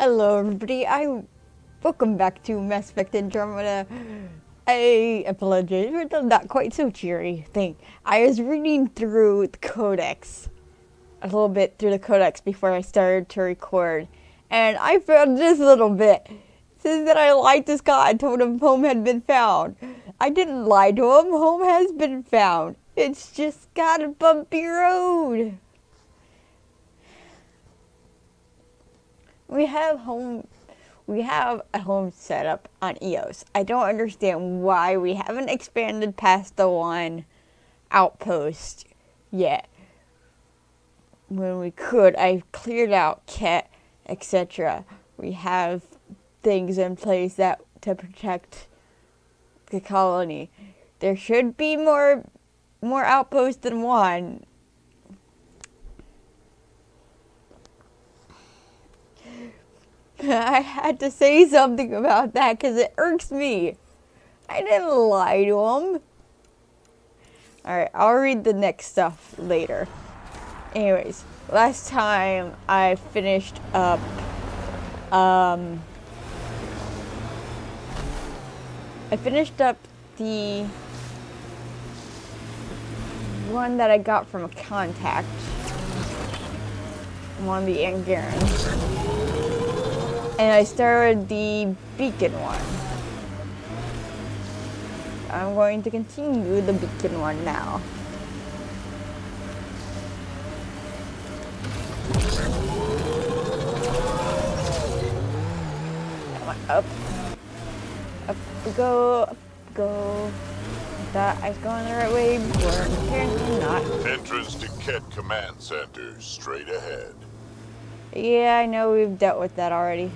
Hello, everybody. I welcome back to Mass Effect Andromeda. I apologize for the not quite so cheery thing. I was reading through the codex a little bit through the codex before I started to record, and I found this little bit. It says that I lied to Scott and told him home had been found. I didn't lie to him. Home has been found. It's just got a bumpy road. We have home we have a home set up on EOS. I don't understand why we haven't expanded past the one outpost yet. When we could, I've cleared out Kett, etc. We have things in place that to protect the colony. There should be more more outposts than one. I had to say something about that because it irks me. I didn't lie to him. Alright, I'll read the next stuff later. Anyways, last time I finished up, um, I finished up the one that I got from a contact. One of the Angarans. And I started the beacon one. I'm going to continue the beacon one now. Up. Up we go. Up we go. That I was going the right way before. Apparently not. Entrance to Kett Command Center, straight ahead. Yeah, I know we've dealt with that already.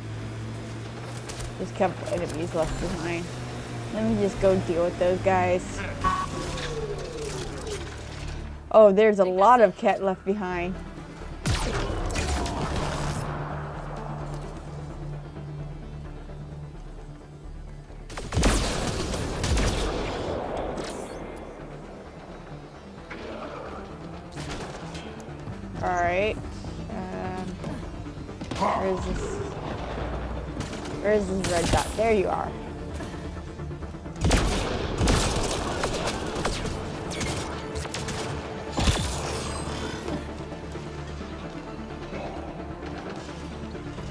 There's a couple enemies left behind. Let me just go deal with those guys. Oh, there's a lot of Kett left behind. Is this red dot? There you are.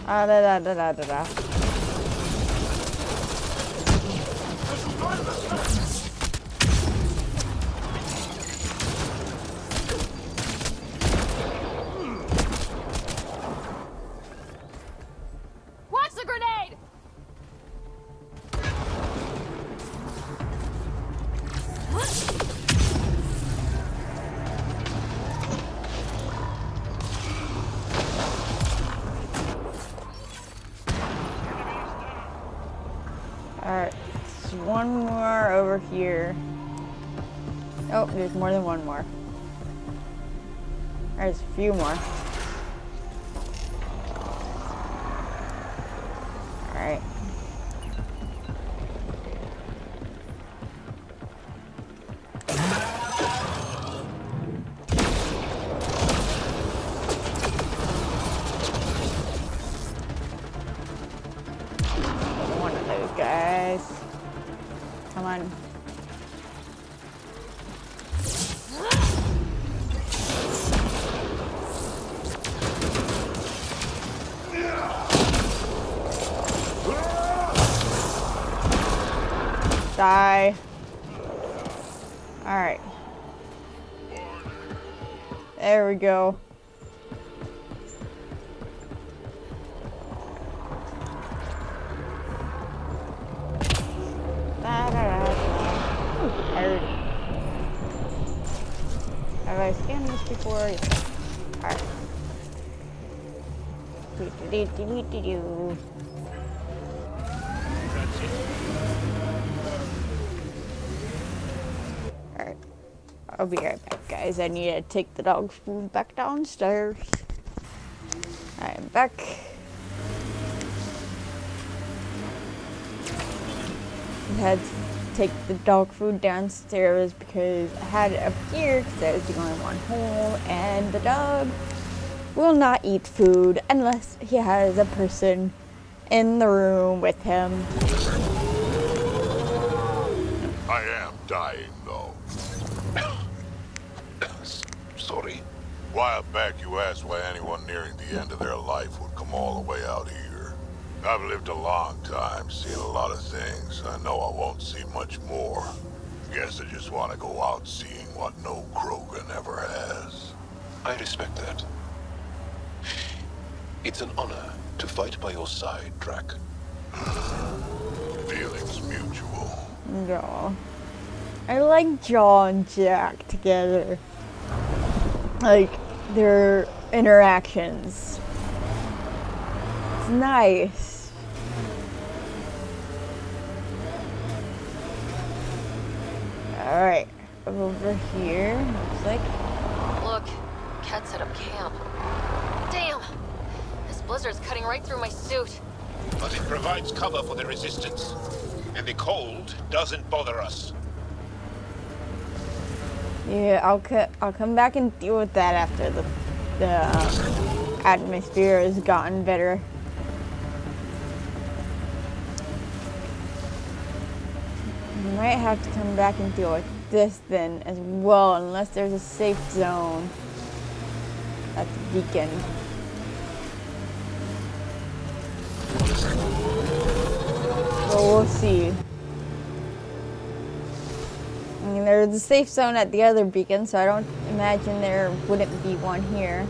Ah da da da da da da. More than one more. There's a few more. Alright. One of those guys. Come on. We go. Have I scanned this before? Yes. Alright. Do, do, do, do. Alright. I'll be right back, guys. I need to take the dog's food back downstairs. I am back. I had to take the dog food downstairs because I had it up here because I was the only one home, and the dog will not eat food unless he has a person in the room with him. I am dying, though. Sorry. A while back, you asked why anyone nearing the end of their life would come all the way out here. I've lived a long time, seen a lot of things. I know I won't see much more. Guess I just want to go out seeing what no Krogan ever has. I respect that. It's an honor to fight by your side, Drack. Feelings mutual. No. I like Jaal and Jack together. Like, their interactions. It's nice. Alright, over here, looks like. Look, Kett set up camp. Damn! This blizzard's cutting right through my suit. But it provides cover for the resistance. And the cold doesn't bother us. Yeah, I'll co- I'll come back and deal with that after the the um, atmosphere has gotten better. Might have to come back and deal with this then as well, unless there's a safe zone at the beacon. So we'll see. Mean, there's a safe zone at the other beacon, so I don't imagine there wouldn't be one here.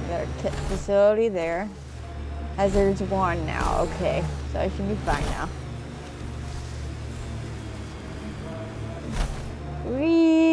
We got a facility there. As there's one now, okay. So I should be fine now. Whee!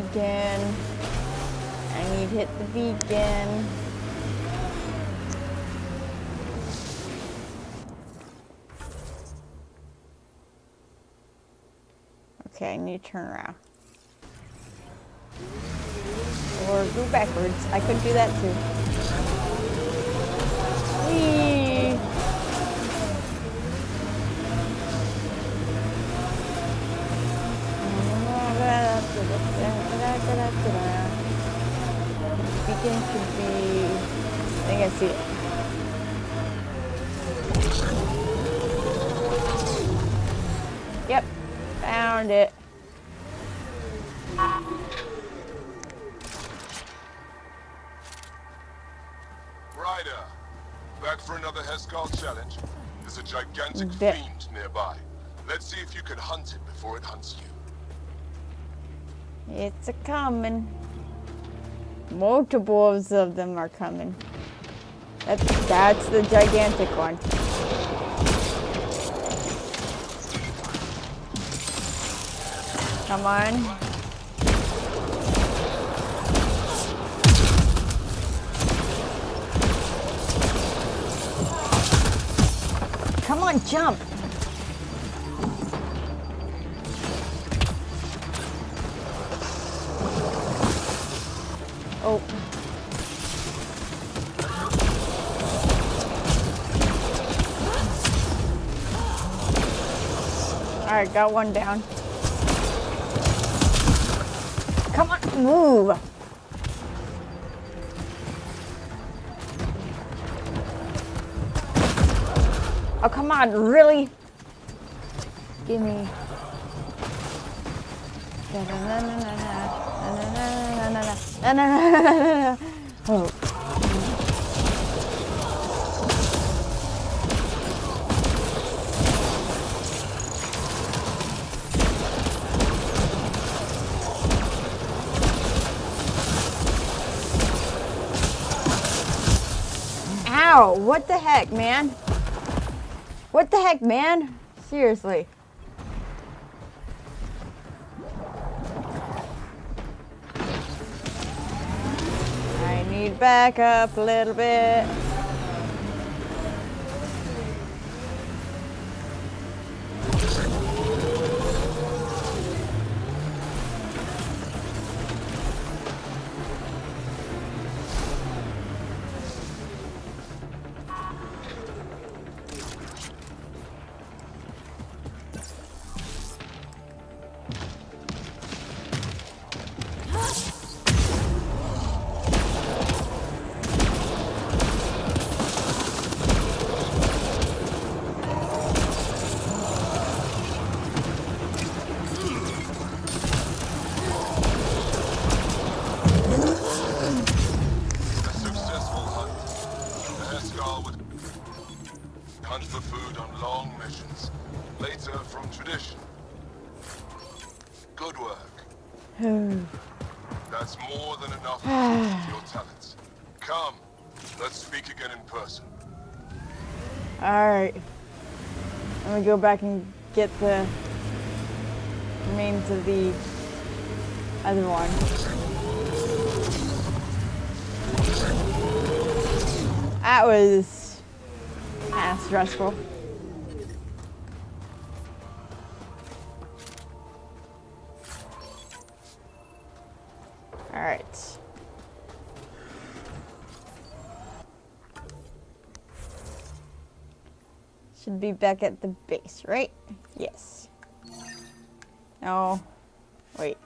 Beacon. I need hit the vegan. Okay, I need to turn around. Or go backwards. I could do that too. Whee! Beacon should be. I think I see it. Yep, found it. Ryder, back for another Heskal challenge? There's a gigantic Bet. fiend nearby. Let's see if you can hunt it before it hunts you. It's a coming. Multiples of them are coming. That's that's the gigantic one. Come on. Come on, jump. Alright, got one down. Come on, move. Oh, come on, really? Give me. Oh. What the heck, man? What the heck, man? Seriously. I need backup a little bit. Go back and get the remains of the other one. That was of stressful. Alright. Should be back at the base, right? Yes. No. Wait.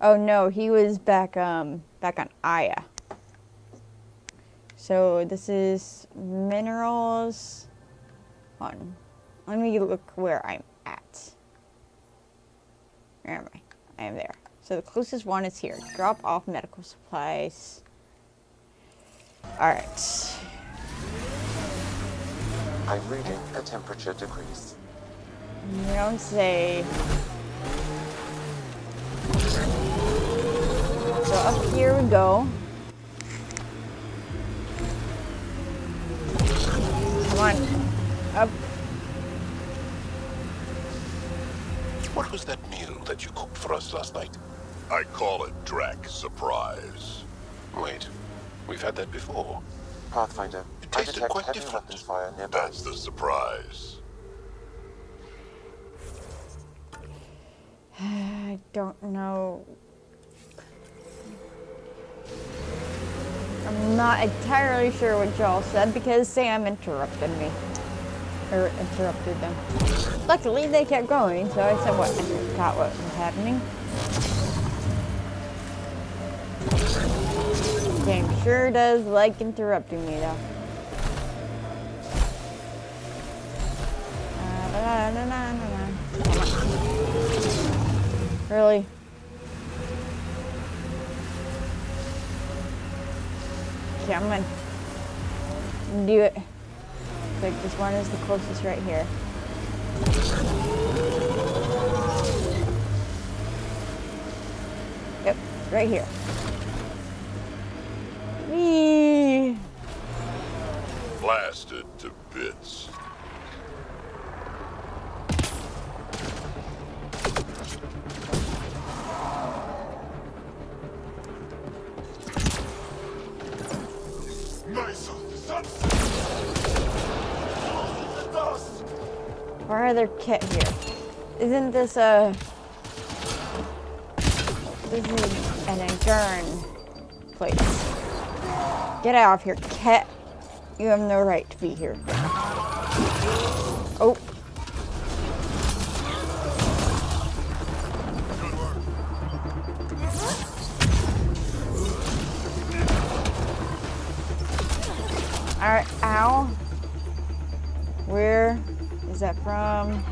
Oh no, he was back um back on Aya. So this is minerals. Hold on. Let me look where I'm at. Where am I? I am there. So the closest one is here. Drop off medical supplies. Alright. I'm reading a temperature decrease. You don't say. So up here we go. Come on. Up. What was that meal that you cooked for us last night? I call it Drek Surprise. Wait, we've had that before. Pathfinder, It I tasted quite heavy different. weapons fire nearby. That's the surprise. I don't know. I'm not entirely sure what y'all said because Sam interrupted me. Or interrupted them. Luckily, they kept going, so I said what I forgot what was happening. Game sure does like interrupting me though. Really? Come on. Do it. Like this one is the closest right here. Yep, right here. Whee! Blasted to bits. There kit here? Isn't this a... This is an adjourn place. Get out of here, Kett. You have no right to be here. Oh. Alright, ow. Where that from?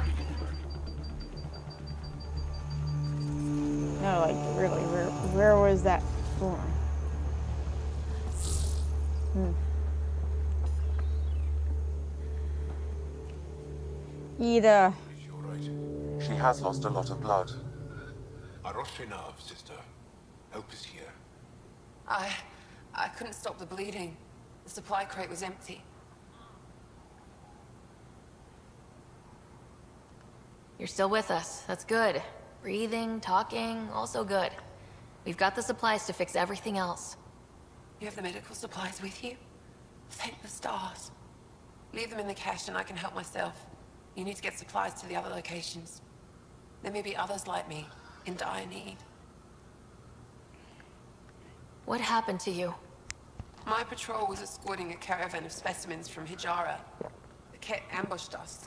No, like really, where where was that from? Hmm. Either. You're right. She has lost a lot of blood. Aroshenav, sister. Help is here. I... I couldn't stop the bleeding. The supply crate was empty. You're still with us. That's good. Breathing, talking, also good. We've got the supplies to fix everything else. You have the medical supplies with you? Thank the stars. Leave them in the cache and I can help myself. You need to get supplies to the other locations. There may be others like me, in dire need. What happened to you? My patrol was escorting a caravan of specimens from Hijara. The Kett ambushed us.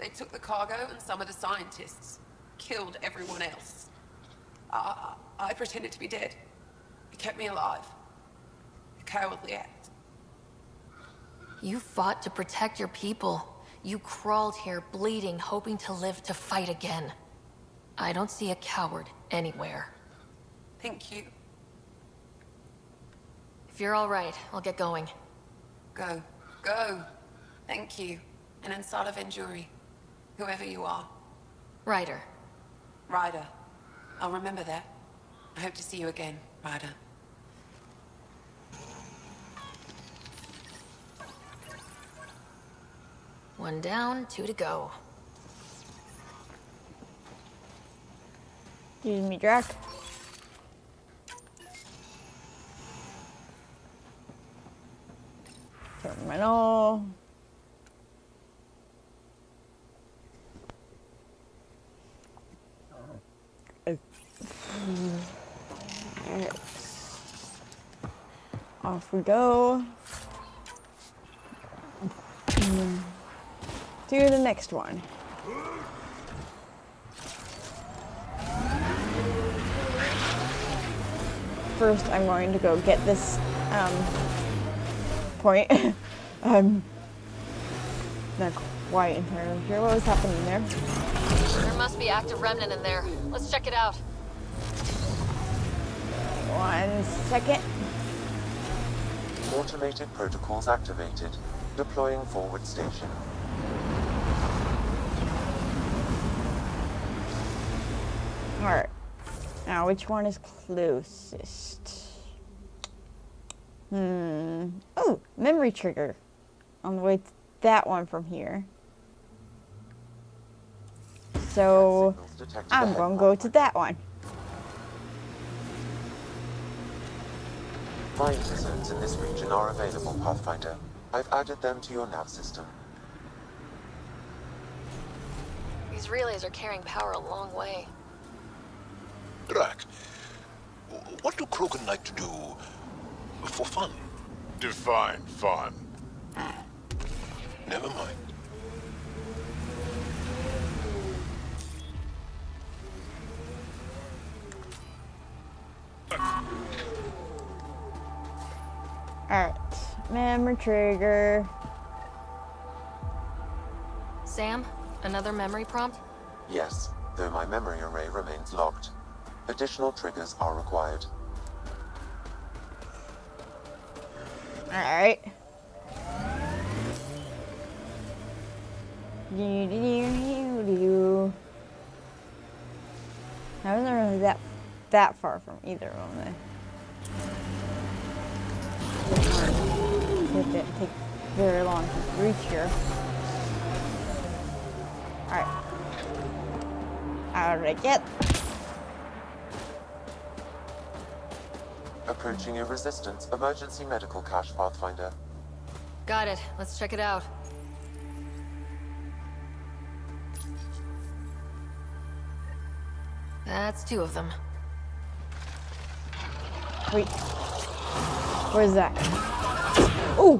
They took the cargo and some of the scientists. Killed everyone else. I, I pretended to be dead. It kept me alive. A cowardly act. You fought to protect your people. You crawled here bleeding, hoping to live to fight again. I don't see a coward anywhere. Thank you. If you're all right, I'll get going. Go. Go. Thank you. And of Venturi. Whoever you are. Ryder. Ryder. I'll remember that. I hope to see you again, Ryder. One down, two to go. Excuse me, Drack. Terminal. Off we go. To the next one. First, I'm going to go get this um, point. I'm not quite entirely sure what was happening there. There must be active remnant in there. Let's check it out. One second. Automated protocols activated. Deploying forward station. Alright. Now, which one is closest? Hmm. Oh, memory trigger. On the way to that one from here. So, I'm going to go to that one. Flying zones in this region are available, Pathfinder. I've added them to your nav system. These relays are carrying power a long way. Drack, what do Krogan like to do for fun? Define fun. Hmm. Never mind. Alright. Memory trigger. Sam, another memory prompt? Yes, though my memory array remains locked. Additional triggers are required. Alright. Do, do, do, do, do. I wasn't really that that far from either of them. It take very long to reach here. Alright. How did I get? Approaching a resistance emergency medical cache, Pathfinder. Got it. Let's check it out. That's two of them. Wait. Where's that? Oh!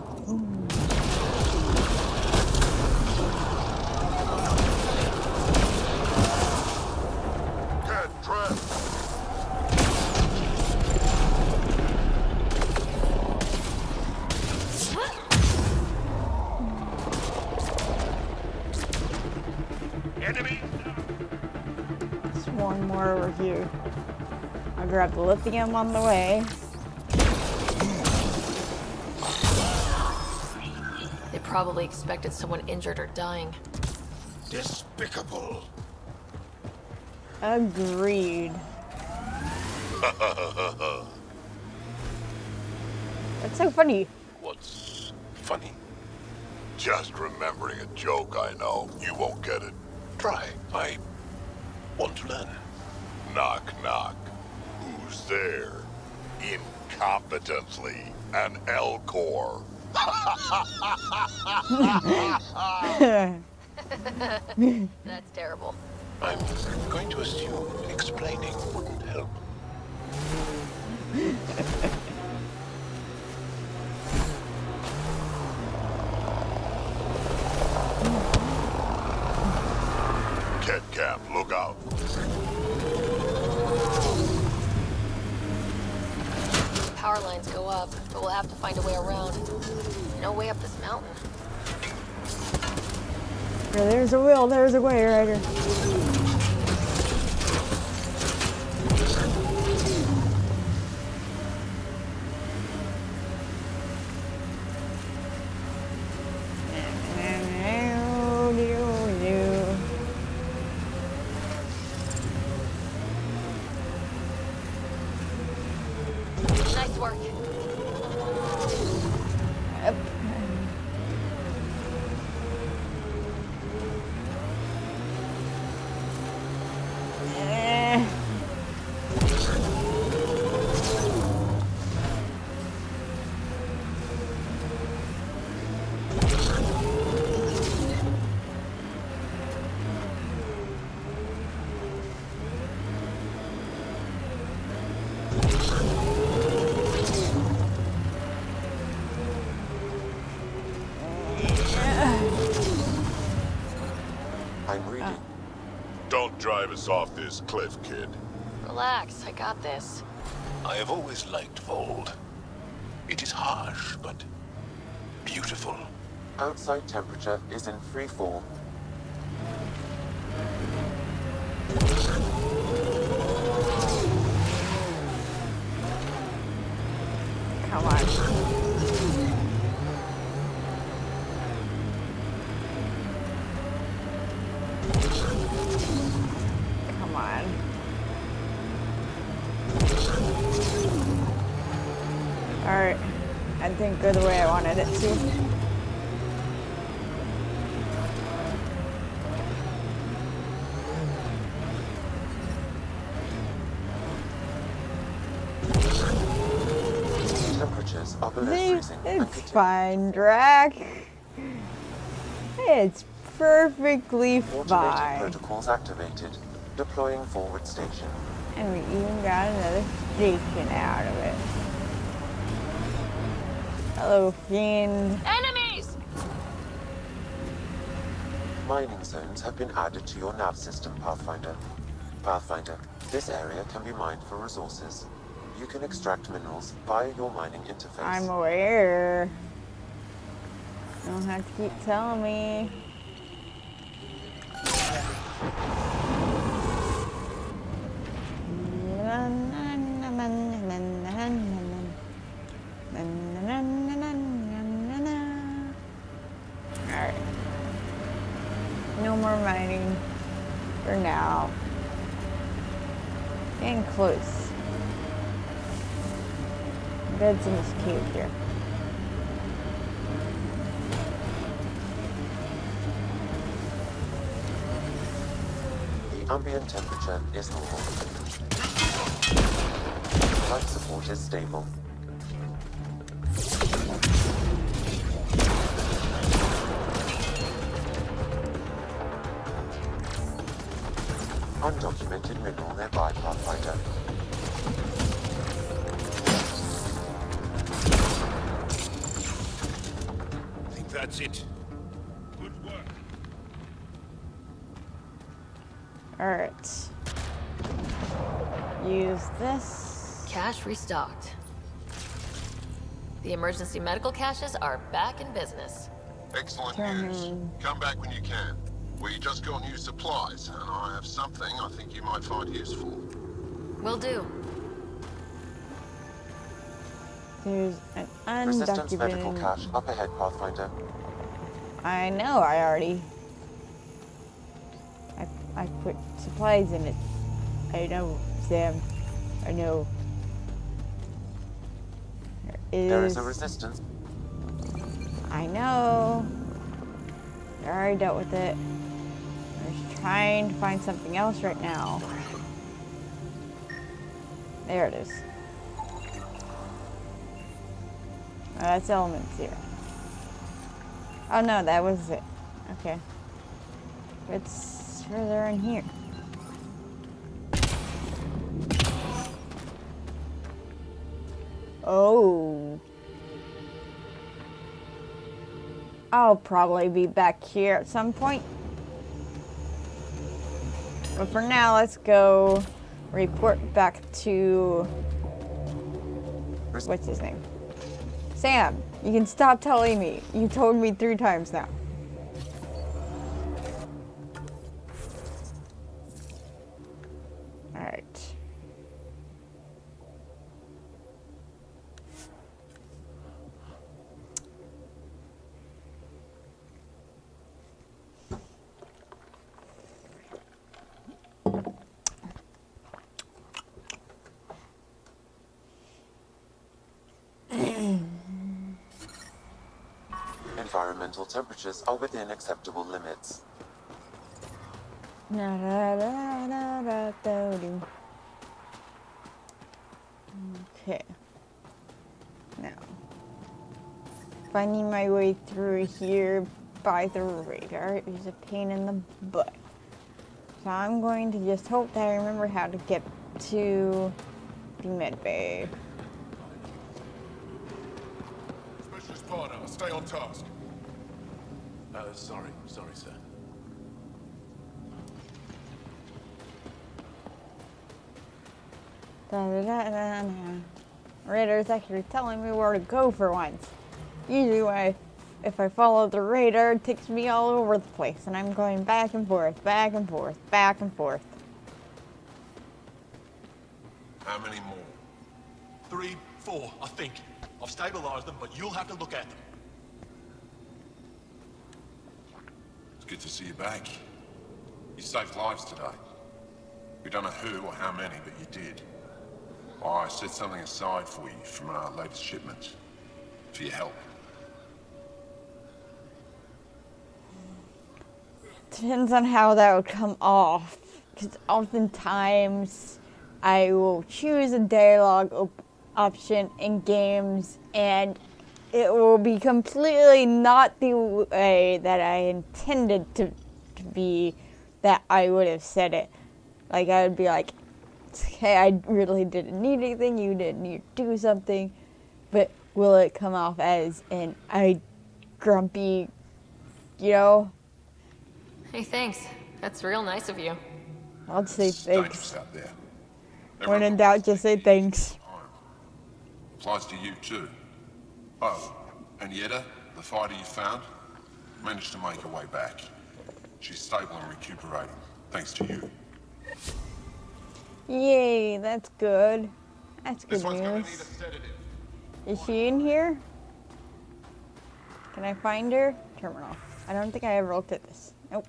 Enemy There's one more over here. I'll grab the lithium on the way. Probably expected someone injured or dying. despicable. Agreed. That's so funny. What's funny? Just remembering a joke I know. You won't get it. Try. I want to learn. Knock, knock. Who's there incompetently an L-core. That's terrible. I'm going to assume explaining wouldn't help. Lines go up, but we'll have to find a way around. No way up this mountain. Where there's a will, there's a way, Ryder. Nice drive us off this cliff, kid. Relax, I got this. I have always liked Voeld. It is harsh, but beautiful. Outside temperature is in free fall. Didn't go the way I wanted it to. Temperatures are below freezing. it's fine, Drack. It's perfectly Automated fine. protocols activated. Deploying forward station. And we even got another station out of it. Hello, fiend. Enemies! Mining zones have been added to your nav system, Pathfinder. Pathfinder, this area can be mined for resources. You can extract minerals via your mining interface. I'm aware. You don't have to keep telling me. In this cave here. The ambient temperature is normal. Life support is stable. Undocumented mineral nearby, Pathfinder. That's it. Good work. Alright. Use this. Cache restocked. The emergency medical caches are back in business. Excellent Come news. on. Come back when you can. We just got new supplies, and I have something I think you might find useful. Will do. There's an Resistance medical undocumented. cache up ahead, Pathfinder. I know, I already. I, I put supplies in it. I know, Sam. I know. There There is is. a resistance. I know. I already dealt with it. I'm just trying to find something else right now. There it is. Oh, that's element zero. Oh no, that was it. Okay. It's further in here. Oh. I'll probably be back here at some point. But for now, let's go report back to. What's his name? Sam, you can stop telling me. You told me three times now. Environmental temperatures are within acceptable limits. Okay. Now, finding my way through here by the radar is a pain in the butt. So I'm going to just hope that I remember how to get to the med bay. Specialist partner, stay on task. Uh, sorry, sorry, sir. Da, da, da, da, da. Radar's actually telling me where to go for once. Usually when I, if I follow the radar, it takes me all over the place and I'm going back and forth, back and forth, back and forth. How many more? Three, four, I think. I've stabilized them, but you'll have to look at them. Good to see you back. You saved lives today. We don't know who or how many, but you did. I set something aside for you from our latest shipment. For your help. Depends on how that would come off. Because oftentimes I will choose a dialogue op- option in games and it will be completely not the way that I intended to, to be that I would have said it. Like I would be like, hey, I really didn't need anything, you didn't need to do something, but will it come off as an I grumpy, you know? Hey, thanks. That's real nice of you. I'll say thanks. dangerous out there. When in doubt, just say be thanks. Applies to you too. Oh, and Yetta, uh, the fighter you found, managed to make her way back. She's stable and recuperating, thanks to you. Yay, that's good. That's good This one's gonna need a news. Is she in here? Can I find her? Terminal. I don't think I ever looked at this. Nope.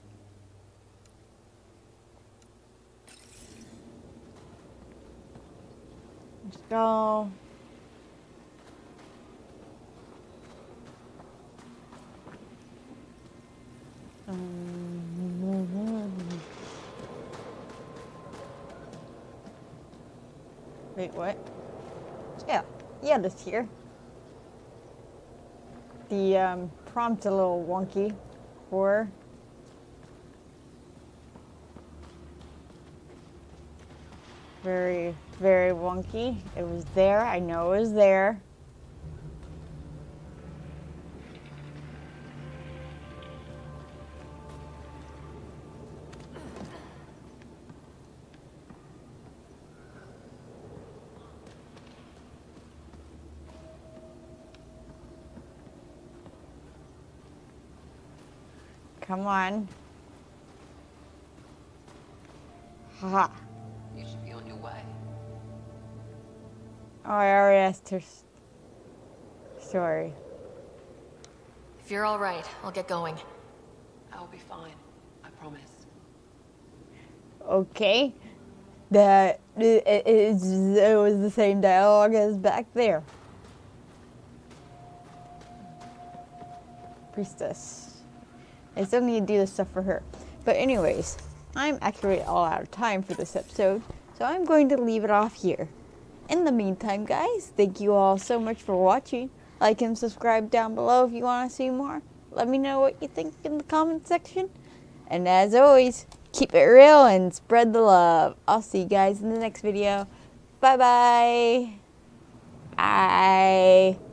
Let's go. Wait, what? Yeah, yeah, this here. The um, prompt's a little wonky for. Very, very wonky. It was there. I know it was there. Come on. Ha. You should be on your way. Oh, I already asked her. s- Story. If you're all right, I'll get going. I'll be fine. I promise. Okay. That it, it was the same dialogue as back there. Priestess. I still need to do this stuff for her. But anyways, I'm actually all out of time for this episode, so I'm going to leave it off here. In the meantime, guys, thank you all so much for watching. Like and subscribe down below if you want to see more. Let me know what you think in the comment section. And as always, keep it real and spread the love. I'll see you guys in the next video. Bye-bye. Bye.